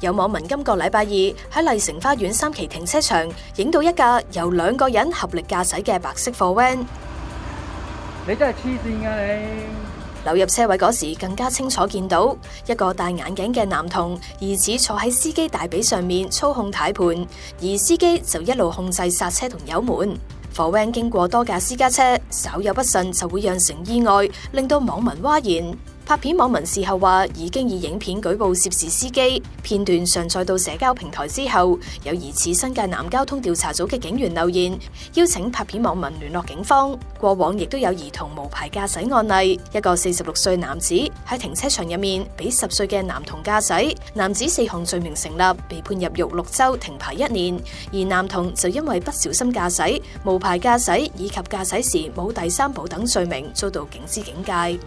有网民今个礼拜二喺丽城花园三期停车场影到一架由两个人合力驾驶嘅白色货 van，你真系黐线噶你！流入车位嗰时更加清楚见到一个戴眼镜嘅男童，疑似坐喺司机大髀上面操控踏盘，而司机就一路控制刹车同油门。货 van 经过多架私家车，稍有不慎就会酿成意外，令到网民哗然。拍片网民事后话，已经以影片举报涉事司机片段上载到社交平台之后，有疑似新界南交通调查组嘅警员留言邀请拍片网民联络警方。过往亦都有儿童无牌驾驶案例，一个四十六岁男子喺停车场入面俾十岁嘅男童驾驶，男子四项罪名成立，被判入狱六周，停牌一年。而男童就因为不小心驾驶、无牌驾驶以及驾驶时冇第三保等罪名，遭到警司警戒。